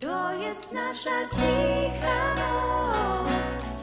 To jest nasza cicha noc.